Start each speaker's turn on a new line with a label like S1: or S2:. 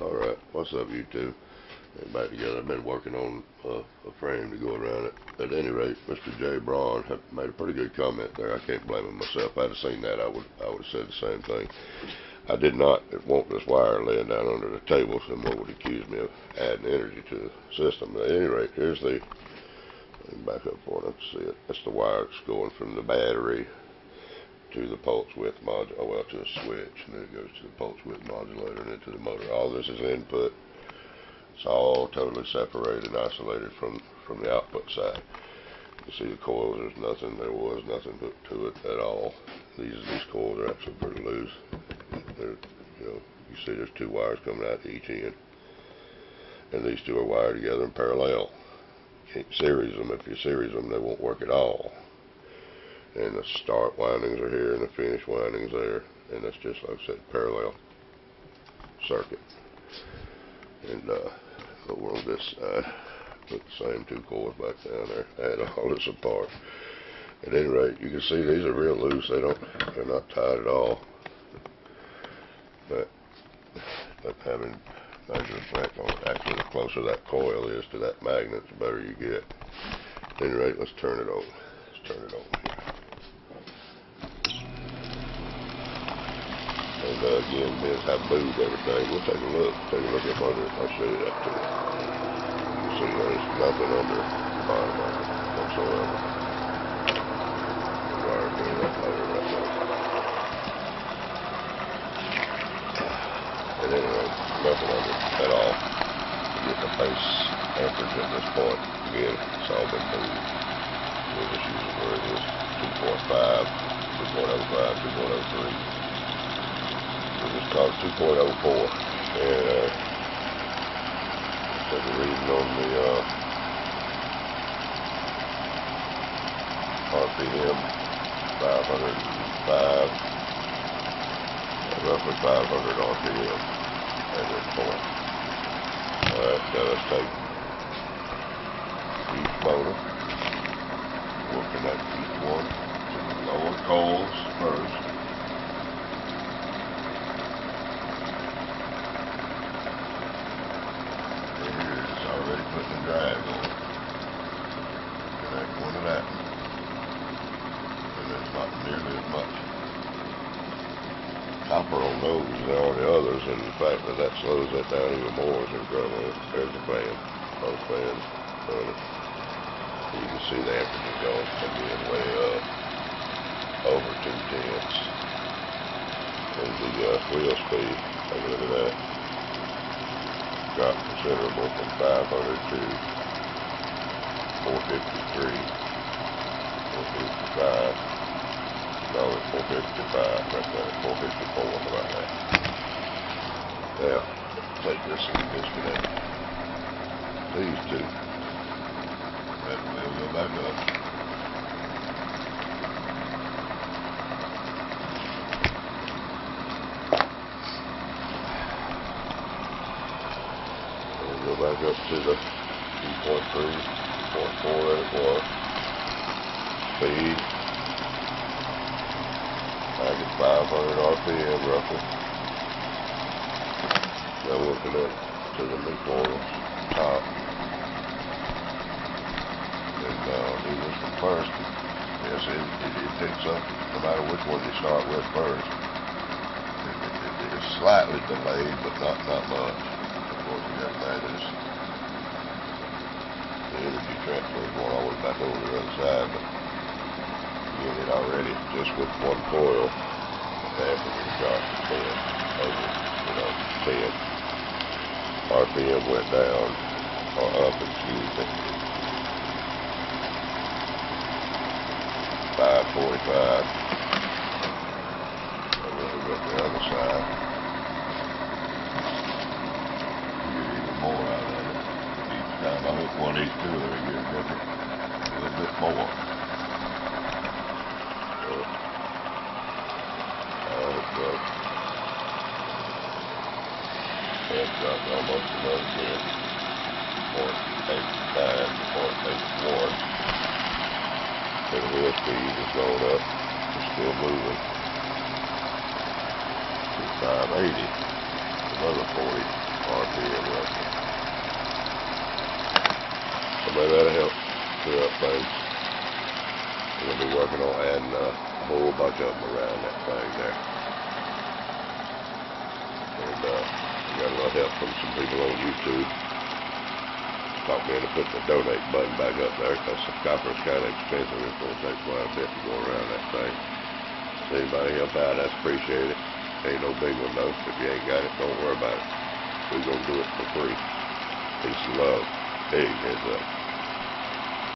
S1: Alright, what's up YouTube? Back together. I've been working on uh, a frame to go around it. At any rate, Mr. Jay Braun made a pretty good comment there. I can't blame him myself. I'd have seen that, I would I would have said the same thing. I did not want this wire laying down under the table. Someone would accuse me of adding energy to the system. At any rate, here's the back up for them to see it. That's the wire that's going from the battery to the pulse width modulator, oh, well, to a switch, and then it goes to the pulse width modulator and into the motor. All this is input. It's all totally separated and isolated from, from the output side. You see the coils, there's nothing, there was nothing hooked to it at all. These, these coils are actually pretty loose. They're, you know, you see there's two wires coming out to each end. And these two are wired together in parallel. You can't series them. If you series them, they won't work at all and the start windings are here and the finish windings there and that's just like I said parallel circuit. And uh, over on this side put the same two coils back down there add all this apart. At any rate you can see these are real loose. They don't they're not tied at all. But but having major effect on actually the closer that coil is to that magnet the better you get. At any rate let's turn it over let's turn it over here And uh, again, men have moved everything. We'll take a look. Take a look up under it. I'll show you that too. You see there's nothing under the bottom of it whatsoever. Wire going up motor right there. At any rate, nothing under it at all. Get the base amperage at this point. Again, it's all been moved. We'll just use it where it is. 2.5, 2.05, 2.03 just called 2.04 and uh, a reading on the uh, RPM 505 roughly 500 RPM at this point. Alright, now let's take each motor. We'll each one lower coils first. putting the drive on. Connect one of that. And there's not nearly as much copper on those there are the others, and the fact that that slows that down even more is incredible. There's the fan. Both fans running. You can see the amperature going again way up. Over two tenths. And the uh, wheel speed, a look at that dropped considerable from 500 to 453, 455. No, it's 455, right there, 454, about that. Now, take this and disconnect these two. And we'll go back up. back up to the 2.3, 2.4 that it was. Speed. Back at 500 RPM roughly. Now we'll connect to the new coil top. And uh, do this first. Yes, it, it, it picks up no matter which one you start with first. It, it, it is slightly delayed, but not, not much course, you got that is the energy transfer going all the way back over to the other side, but it already, just with one coil, the amperature dropped to 10, over, you know, 10. RPM went down, or up, excuse me, 545. And then we to the other side. each two, get a a little bit more. Uh, so, it bit, nine to point eight one. So the wheel speed is going up, it's maybe that'll help clear up things. We'll be working on adding uh, a whole bunch of them around that thing there. And, uh, got a little help from some people on YouTube. Talked me into putting the donate button back up there, cause the copper's kinda expensive, it's gonna take quite a bit to go around that thing. If anybody help out, that's appreciated. Ain't no big one though, if you ain't got it, don't worry about it. We're gonna do it for free. Peace and love. Hey, heads up.